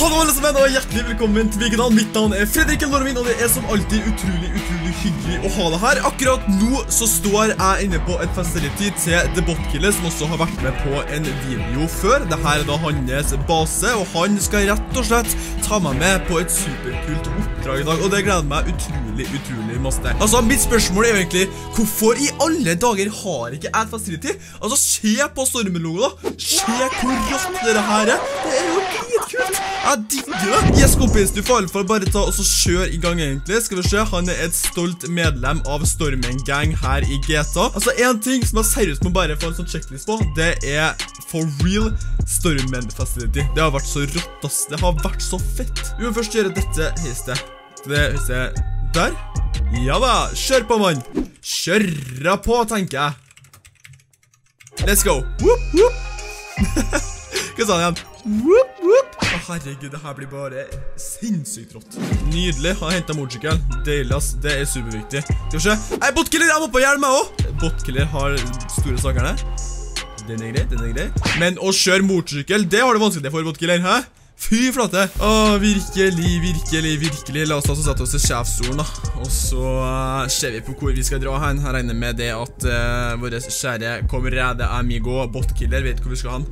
Hallo alle sammen, og hjertelig velkommen til Vikedal. Mitt navn er Fredrik Elormin, og det er som alltid utrolig, utrolig hyggelig å ha deg her. Akkurat nå så står jeg inne på et facility til The Botkiller, som også har vært med på en video før. Dette er da hans base, og han skal rett og slett ta meg med på et superkult oppdrag i dag, og det gleder meg utrolig, utrolig masse. Altså, mitt spørsmål er egentlig, hvorfor i alle dager har ikke jeg et facility? Altså, se på stormelogo da. Se hvor rått dette her er. Det er jo dritkult. Jeg digger det. Yes, kompis, du får i alle fall bare ta og så kjøre i gang egentlig. Skal vi se, han er et stolt medlem av Stormen Gang her i GTA. Altså, en ting som jeg seriøst må bare få en sånn checklist på, det er for real Stormen Facility. Det har vært så rått, ass. Det har vært så fett. Vi må først gjøre dette heistet. Det heistet der. Ja da, kjør på, mann. Kjøra på, tenker jeg. Let's go. Whoop, whoop. Hva sa han igjen? Whoop, herregud, det her blir bare sinnssykt rått. Nydelig. Han hentet motorsykkel. Deilig, ass. Det er superviktig. Skal vi se. Hei, botkiller, jeg må på hjelm, jeg også. Botkiller har store sakerne. Den er grei, den er grei. Men å kjøre motorsykkel, det har du vanskelig for, botkiller, hæ? Fy flate. Åh, virkelig, virkelig, virkelig. La oss altså sette oss til sjefsstolen, da. Og så uh, ser vi på hvor vi skal dra hen. Jeg regner med det at uh, vår kjære komrede amigo botkiller vet hvor vi skal hen.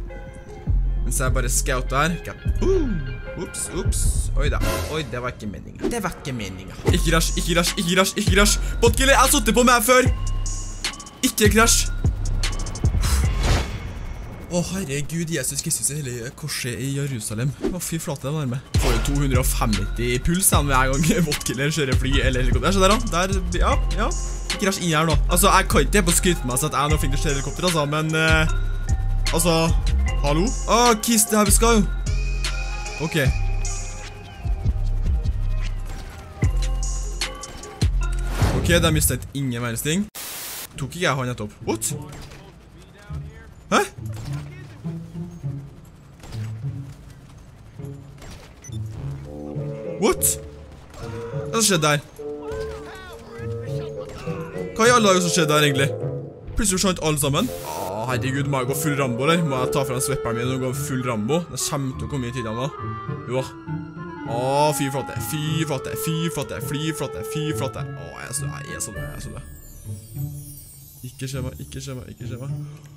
Mens jeg bare scouter her. Boom! Ups, ups. Oi da. Oi, det var ikke meningen. Det var ikke meningen. Ikke rasj, ikke rasj, ikke rasj, ikke rasj. Botkiller, jeg har suttet på meg før. Ikke krasj. Å, herregud, Jesus Kristus i hele korset i Jerusalem. Å, fy flate, den arme. Får jo 250 puls han hver gang botkiller kjører fly eller helikopter. Se der, da. Der, ja, ja. Ikke krasj inn her nå. Altså, jeg kan ikke på skryte meg at jeg er noe flink helikopter, altså, men uh, Altså, hallo? Å, Kiss, det her vi skal jo. Ok. Ok, har mistet ingen verdens ting. Tok ikke jeg han nettopp? What? Hæ? What? Hva skjedde der? Hva i alle dager som skjedde der egentlig? Plutselig forsvant alle sammen. Herregud, må jeg gå full Rambo, der? Må jeg ta frem svepperen min og gå full Rambo? Det kommer til å komme i tiden da. Jo. Å, fy flate, fy flate, fy flate, fly flate, fy flate. Å, jeg er så død, jeg er så død, jeg er så død. Ikke skje meg, ikke skje meg, ikke skje meg.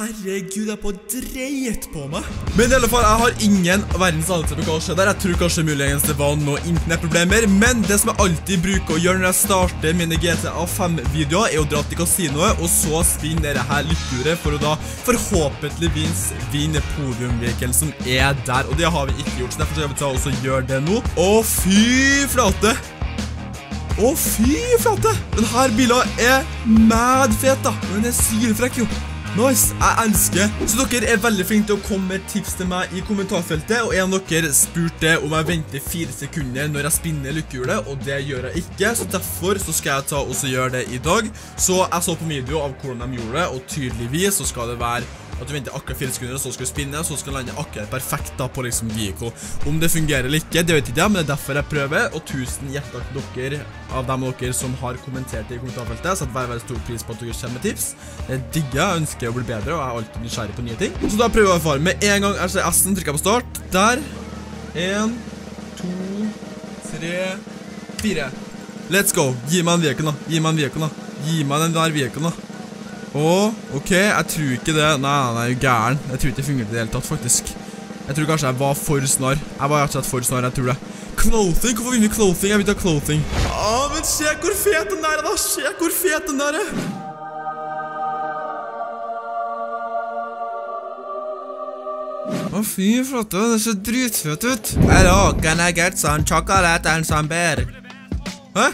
Herregud, jeg er på dreit på meg. Men i alle fall, jeg har ingen verdens anelse på hva som skjedde der. Jeg tror kanskje muligens det var noen internettproblemer. Men det som jeg alltid bruker å gjøre når jeg starter mine GTA 5-videoer, er å dra til kasinoet og så spinne dette her lykkeuret for å da forhåpentligvis vinne podiumvirkelen som er der. Og det har vi ikke gjort, så derfor skal vi ta og gjøre det nå. Å, fy flate! Å, fy flate! Denne bilen er mad fet, da. Den er sylfrekk, jo. Nice, jeg elsker. Så dere er veldig flinke til å komme med tips til meg i kommentarfeltet, og en av dere spurte om jeg venter fire sekunder når jeg spinner lykkehjulet, og det gjør jeg ikke, så derfor så skal jeg ta og gjøre det i dag. Så jeg så på video av hvordan de gjorde det, og tydeligvis så skal det være at du venter akkurat fire sekunder, og så skal du spinne, og så skal du lande akkurat perfekt da på liksom vehicle. Om det fungerer eller ikke, det vet ikke jeg, men det er derfor jeg prøver, og tusen hjertelig til dere, av dem av dere som har kommentert i kommentarfeltet, så det veldig, veldig stor pris på at dere kommer med tips. Jeg digger, jeg ønsker å bli bedre, og jeg er alltid nysgjerrig på nye ting. Så da prøver jeg å erfare. Med en gang jeg ser S-en, trykker jeg på start. Der. En, to, tre, fire. Let's go. Gi meg en vehicle da. Gi meg en vehicle da. Gi meg den der vehicle da. Åh, ok, jeg tror ikke det. Nei, nei, nei, gæren. Jeg tror ikke det fungerer i det hele tatt, faktisk. Jeg tror kanskje jeg var for snar. Jeg var rett og slett for snar, jeg tror det. Clothing, hvorfor vinner vi clothing? Jeg vil ta clothing. Åh, men se hvor fet den der er da. Se hvor fet den der er. Å, fy flotte, det ser dritfett ut. Hello, can I get some chocolate and some beer? Hæ?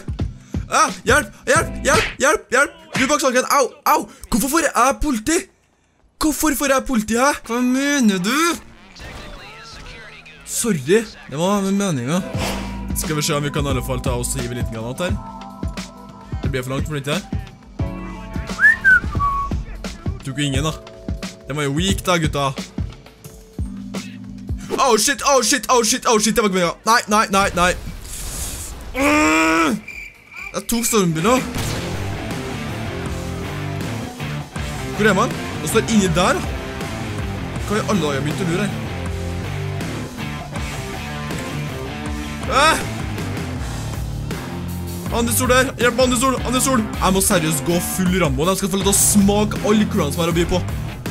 Ah, hjelp, hjelp, hjelp, hjelp, hjelp Du bak salgen, au, au. Hvorfor får jeg politi? Hvorfor får jeg politi, hæ? Hva mener du? Sorry, det var med meningen. Skal vi se om vi kan i alle fall ta oss og hive litt granat her? Det blir for langt for dette Tok jo ingen da. Den var jo weak da, gutta. Oh shit, oh shit, oh shit, oh shit. Det var ikke meningen. Nei, nei, nei, nei. Jeg tok stormbilen Hvor er man? Og står inni der. Hva i alle dager begynte begynt å lure her? Anders Andesol der! Hjelp Anders Sol! Anders Andesol! Jeg må seriøst gå full Rambo. Jeg skal få lov til å smake alle kulene som er å by på.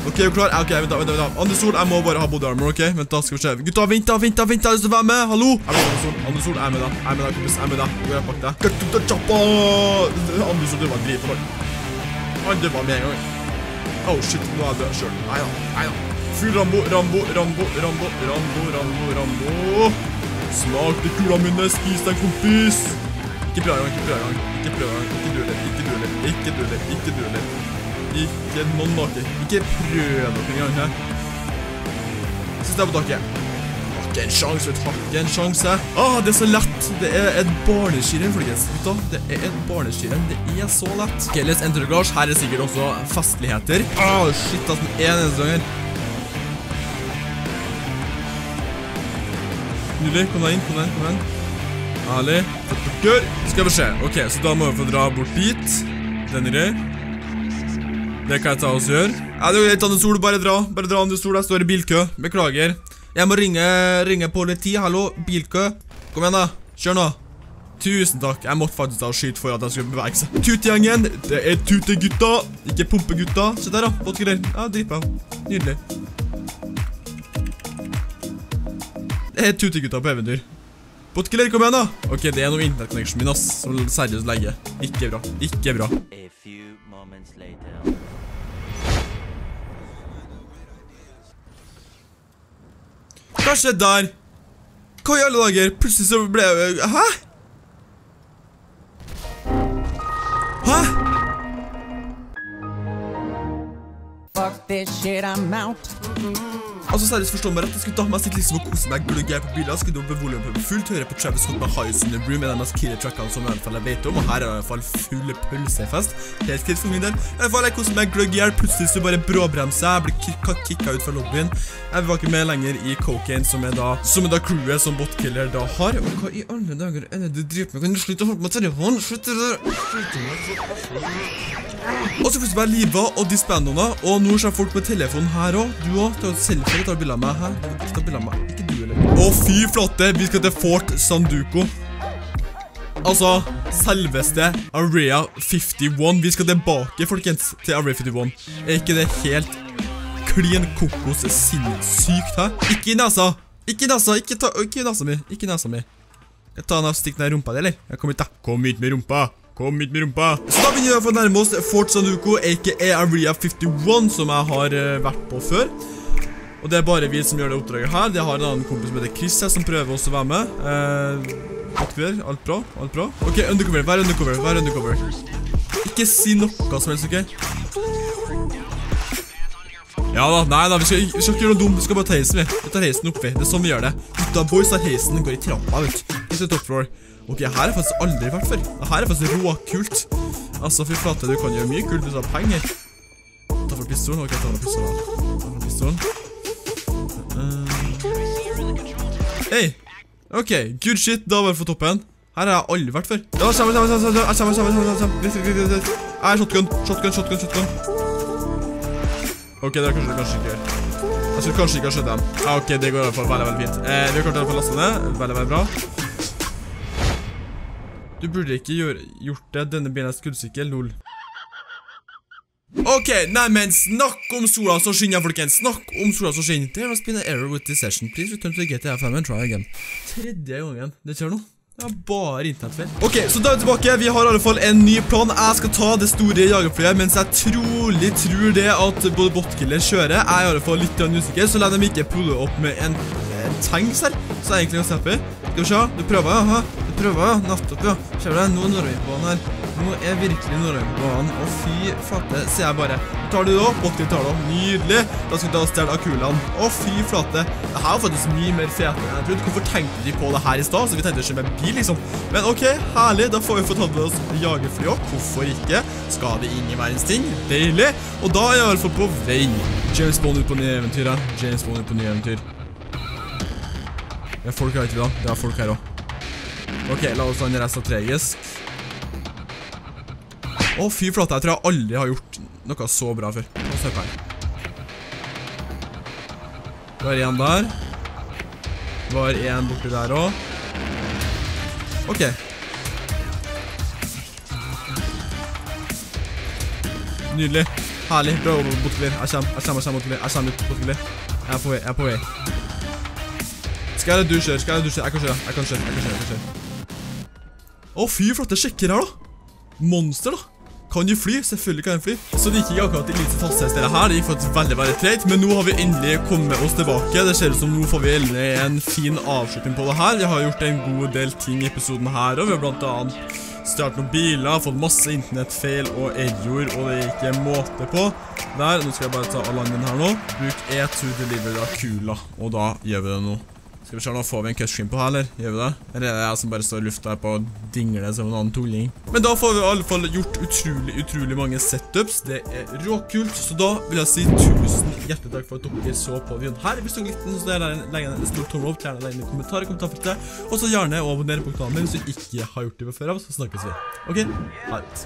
Ok, er du klar? Ok, vent da, vent da, vent da. Andesol, jeg må bare ha body armor, ok? Vent da, skal vi se. Gutta, vent da, vent da, vent da, hvis du være med, hallo? Jeg er med, Andesol, Andesol, jeg er med da. jeg er med da, kompis, jeg er med da. Nå Går jeg bak deg? Gutta, Sol, du var dritbra. Han, var med en gang. Oh, shit, nå er jeg død selv. Nei da, nei da. Full Rambo, Rambo, Rambo, Rambo, Rambo, Rambo, Rambo. Smak de kula mine, spis deg, kompis. Ikke prøv engang, ikke prøv engang. Ikke prøv engang, ikke du heller, ikke du heller, ikke du heller, ikke du heller. Ikke noen naken. Ikke prøv noe engang? Siste er på taket. Ikke en sjanse, vet du. Ikke en sjanse. Ah, det er så lett. Det er et barneskirenn, folkens. Gutta, det er et barneskirenn. Det er så lett. Ok, let's enter the garage. Her er sikkert også festligheter. Ah, shit, altså, den eneste ganger. Nydelig, kom deg inn, kom deg inn, kom deg inn. Herlig. Skal vi se. Ok, så da må vi få dra bort dit. Den er grei. Det kan jeg ta oss gjøre. Ja, det er greit, Anne Sol. Bare dra. Bare dra, Anne Sol. Jeg står i bilkø. Beklager. Jeg må ringe, ringe politi. Hallo, bilkø. Kom igjen, da. Kjør nå. Tusen takk. Jeg måtte faktisk da skyte for at jeg skulle bevege seg. Tutegjengen. Det er tutegutta. Ikke pumpegutta. Se der, da. Båtgreier. Ja, dritbra. Nydelig. Det er tutegutta på eventyr. Botkiller, kom igjen da! Ok, det er noe internet-connection min, ass, som seriøst legger. Ikke bra. Ikke bra. Hva skjedde der? Hva i alle dager? Plutselig så ble jeg... Hæ? Hæ? Fuck this shit, I'm out. Altså, seriøst, forstå meg rett. Jeg skulle ta meg sitt liksom og kose meg gløgg her på bilen. Jeg skulle på volumet på fullt høre på Travis Scott med Highs in the Room, en av de mest killer trackene som i hvert fall jeg vet om. Og her er det i hvert fall full pølsefest. Helt greit for min del. I hvert fall, jeg koser meg gløgg her. Plutselig så bare bråbremser jeg. Blir kicka, ut fra lobbyen. Jeg var ikke med lenger i Cocaine, som er da Som er da crewet som Botkiller da har. Og hva i alle dager er det du driver med? Kan du slutte å holde på med telefonen? Slutt det der. Slutt det der. Og så plutselig bare Liva og Dispandona, og nå ser folk med telefonen her også. Du også, ta selvfølgelig tar bilde av meg her. Ta bilde av meg. Ikke du, eller? Å, fy flotte, vi skal til Fort Sanduko. Altså, selveste Area 51. Vi skal tilbake, folkens, til Area 51. Er ikke det helt klin kokos sinnssykt, hæ? Ikke i nesa. Ikke i nesa, ikke ta, ikke i nesa mi, ikke i nesa mi. Jeg tar den av stikk ned i rumpa di, eller? Jeg kommer ikke. Kom hit med rumpa. Kom hit med rumpa. Så da begynner vi å få nærme oss Fort Sanduko, aka Area 51, som jeg har eh, vært på før. Og det er bare vi som gjør det oppdraget her. Det har en annen kompis som heter Chris her, som prøver også å være med. Eh, aktiver. alt bra? Alt bra? Ok, undercover, vær undercover, vær undercover. Ikke si noe som helst, ok? Ja da, nei da, vi skal, vi skal ikke gjøre noe dumt, vi skal bare ta heisen, vi. Vi tar heisen opp, vi. Det er sånn vi gjør det. Gutta boys tar heisen, går i trappa, vet du ikke til top floor. Ok, her har jeg faktisk aldri vært før. Her er faktisk råkult. Altså, fy flate, du kan gjøre mye kult hvis du har penger. Ta for pistolen. Ok, ta for pistolen. Ta for pistolen. Eh. Uh. Hei! Ok, good shit, da var jeg på toppen. Her har jeg aldri vært før. Ja, sammen, sammen, sammen, sammen, sammen, sammen, Jeg Nei, shotgun, shotgun, shotgun, shotgun. Ok, det er kanskje, kanskje ikke gjør. Jeg skulle kanskje ikke ha skjedd den. Ah, ok, det går i hvert fall veldig, veldig fint. Eh, vi har klart å laste ned. Veldig, veldig bra. Du burde ikke gjøre, gjort det. Denne bilen er skuddsikker, lol. Ok, nei, men snakk om sola som skinner, folkens. Snakk om sola som skinner. There has been an error with this session. Please return to the GTA 5 and try again. Tredje gangen. Det skjer noe. er bare internettfeil. Ok, så da er vi tilbake. Vi har i alle fall en ny plan. Jeg skal ta det store jagerflyet, mens jeg trolig tror det at både botkiller kjører. Jeg er i alle fall litt usikker, så la dem ikke pulle opp med en, en tanks her. Så er jeg egentlig ganske happy. Skal vi se, du prøver, ja, ha? Du prøver, ja, nettopp, ja. Ser du det? Nå er den her. Nå er virkelig Norway på banen. Å, fy flate, sier jeg bare. Du tar det da, botkiller tar det. Nydelig. Da skal vi ta og stjele akulene. Å, fy flate. Det her er faktisk mye mer fete enn jeg trodde. Hvorfor tenkte de på det her i stad? Så vi tenkte ikke med bil, liksom. Men ok, herlig. Da får vi få tatt med oss jagerfly også. Hvorfor ikke? Skal det i verdens ting? Deilig. Og da er jeg i hvert fall på vei. James Bond ut på nye eventyr, ja. James Bond ut på nye eventyr. Det er folk her ikke da. Det er folk her også. Ok, la oss ta en rest strategisk. Å, fy flate. Jeg tror jeg aldri har gjort noe så bra før. La oss høre her. Var en der. Var en borte der også. OK. Nydelig. Herlig. Bra jobba, Botkelir. Jeg kommer, jeg kommer, jeg kommer, Botkelir. Jeg kommer ut, Botkelir. Jeg er på vei, jeg er på vei. Skal jeg dusje? Skal jeg dusje? Jeg kan kjøre, jeg kan kjøre, jeg kan kjøre. Jeg kan kjøre. Å, fy flotte sjekker her, da. Monster, da. Kan du fly? Selvfølgelig kan jeg fly. Så det gikk ikke akkurat i lite fastestedet her. Det gikk faktisk veldig, veldig treit, Men nå har vi endelig kommet oss tilbake. Det ser ut som nå får vi endelig en fin avslutning på det her. Vi har gjort en god del ting i episoden her, og vi har blant annet startet noen biler, fått masse internettfeil og error, og det gikk ikke måte på. Der, nå skal jeg bare ta alarmen her nå. Bruk E2 deliver Dracula, og da gjør vi det nå. Skal vi se, nå får vi en cutscreen på her, eller? Gjør vi det? Eller er det jeg som bare står i lufta her på å dingle som en annen tulling? Men da får vi i alle fall gjort utrolig, utrolig mange setups. Det er råkult. Så da vil jeg si tusen hjertelig takk for at dere så på videoen her. Hvis du har likt den, så legg en stor tommel opp, gjerne legg inn en kommentar i kommentarfeltet. Og så gjerne abonner på kanalen min hvis du ikke har gjort det før av, så snakkes vi. Ok? Ha det.